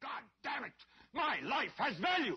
God damn it! My life has value!